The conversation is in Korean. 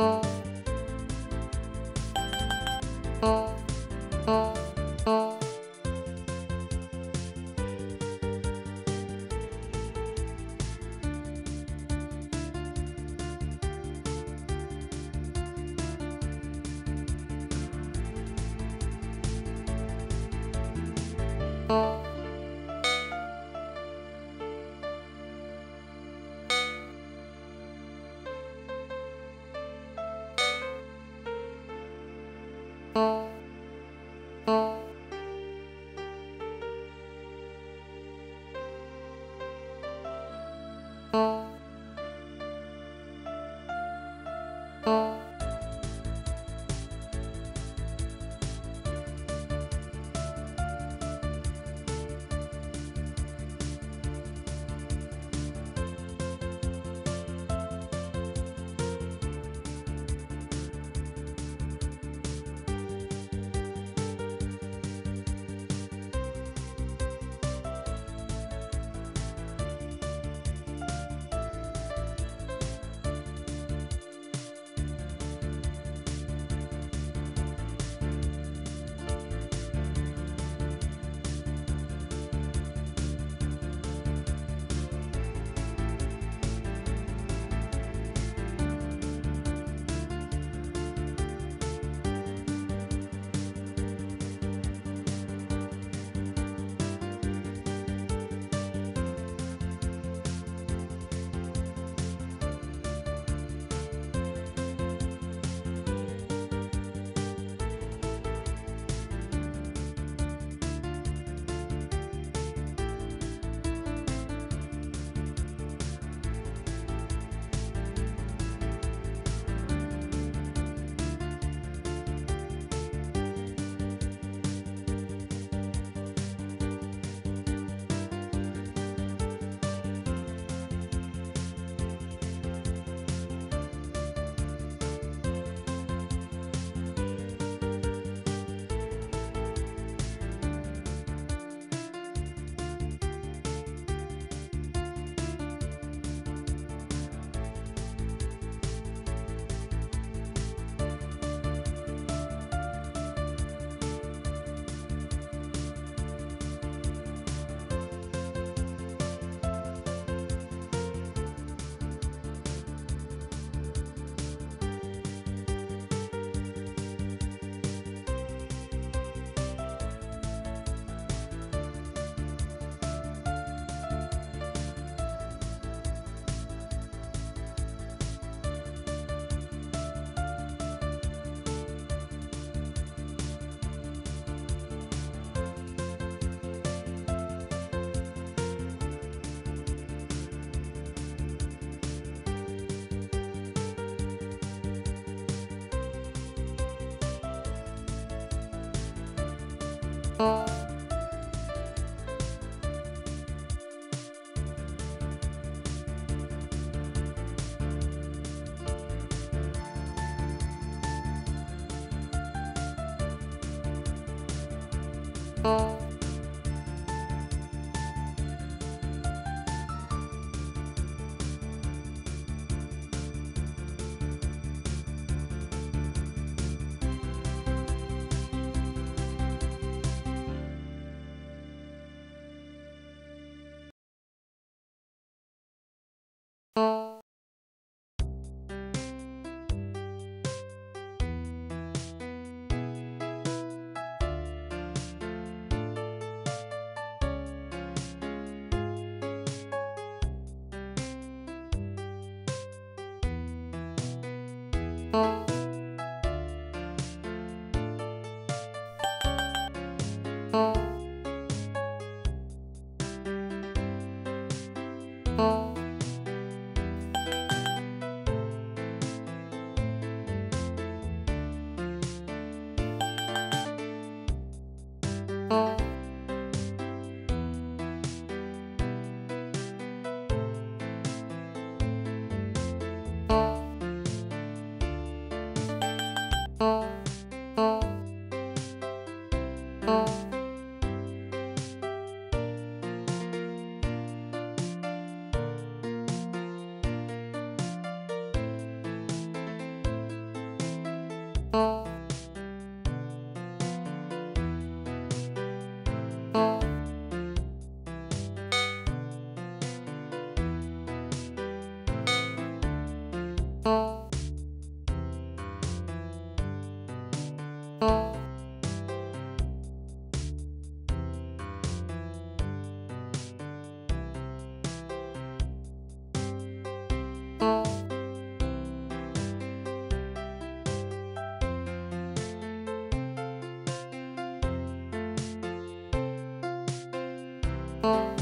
you you 어. 어.